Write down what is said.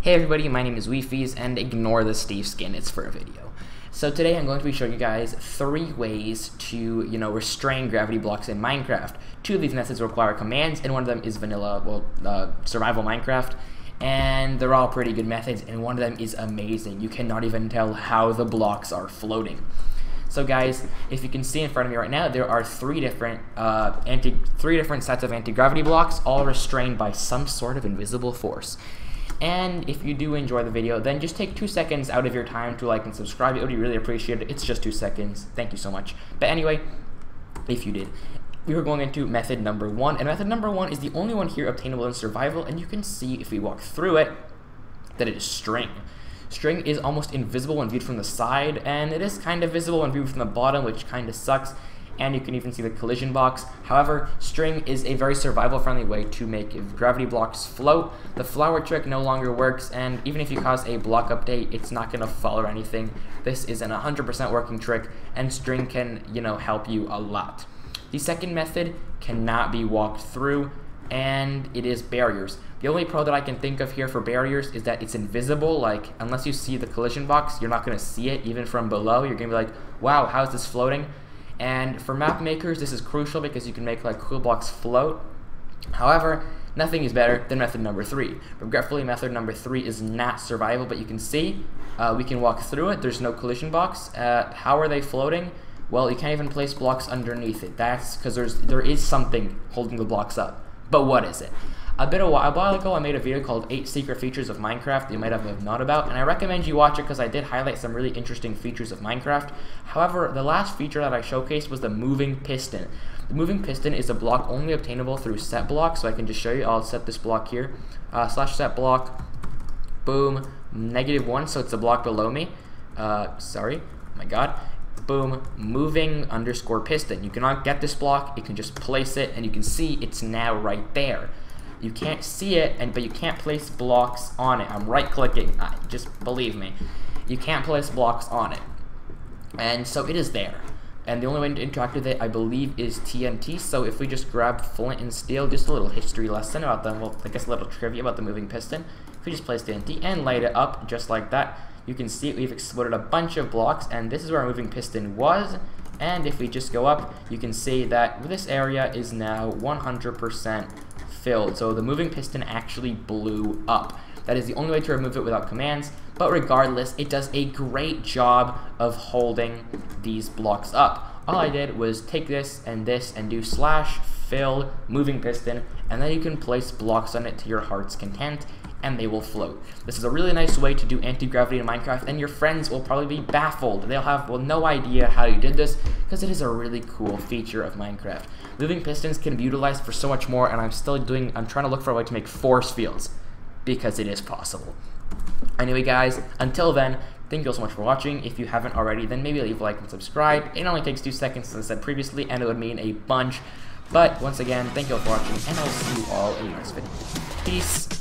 Hey everybody, my name is Wifies, and ignore the Steve skin, it's for a video. So today I'm going to be showing you guys three ways to, you know, restrain gravity blocks in Minecraft. Two of these methods require commands, and one of them is vanilla, well, uh, survival Minecraft. And they're all pretty good methods, and one of them is amazing. You cannot even tell how the blocks are floating. So guys, if you can see in front of me right now, there are three different uh, anti, three different sets of anti-gravity blocks, all restrained by some sort of invisible force. And if you do enjoy the video, then just take two seconds out of your time to like and subscribe. It would be really appreciated. It's just two seconds. Thank you so much. But anyway, if you did, we were going into method number one. And method number one is the only one here obtainable in survival. And you can see if we walk through it, that it is string. String is almost invisible when viewed from the side, and it is kind of visible when viewed from the bottom, which kind of sucks and you can even see the collision box. However, string is a very survival-friendly way to make gravity blocks float. The flower trick no longer works, and even if you cause a block update, it's not to fall or anything. This is an 100% working trick, and string can, you know, help you a lot. The second method cannot be walked through, and it is barriers. The only pro that I can think of here for barriers is that it's invisible, like, unless you see the collision box, you're not to see it, even from below. You're to be like, wow, how is this floating? And for map makers, this is crucial because you can make like cool blocks float. However, nothing is better than method number three. Regretfully, method number three is not survival, but you can see uh, we can walk through it. There's no collision box. Uh, how are they floating? Well, you can't even place blocks underneath it. That's because there's there is something holding the blocks up. But what is it? A bit of a while ago, I made a video called 8 Secret Features of Minecraft you might have known about, and I recommend you watch it because I did highlight some really interesting features of Minecraft. However, the last feature that I showcased was the moving piston. The moving piston is a block only obtainable through set block, so I can just show you. I'll set this block here, uh, slash set block, boom, negative 1, so it's a block below me. Uh, sorry, oh my god boom, moving underscore piston. You cannot get this block, you can just place it, and you can see it's now right there. You can't see it, and but you can't place blocks on it. I'm right-clicking. Just believe me. You can't place blocks on it. And so it is there. And the only way to interact with it, I believe, is TNT. So if we just grab flint and steel, just a little history lesson about the, well, I guess a little trivia about the moving piston. If we just place TNT and light it up just like that, you can see we've exploded a bunch of blocks, and this is where our moving piston was. And if we just go up, you can see that this area is now 100% filled. So the moving piston actually blew up. That is the only way to remove it without commands, but regardless, it does a great job of holding these blocks up. All I did was take this and this and do slash fill moving piston, and then you can place blocks on it to your heart's content, and they will float. This is a really nice way to do anti-gravity in Minecraft, and your friends will probably be baffled. They'll have well, no idea how you did this, because it is a really cool feature of Minecraft. Moving pistons can be utilized for so much more, and I'm still doing, I'm trying to look for a way to make force fields, because it is possible. Anyway, guys, until then, thank you all so much for watching. If you haven't already, then maybe leave a like and subscribe. It only takes two seconds, as I said previously, and it would mean a bunch. But once again, thank you all for watching, and I'll see you all in the next video. Peace.